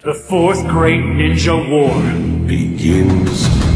The fourth great ninja war begins.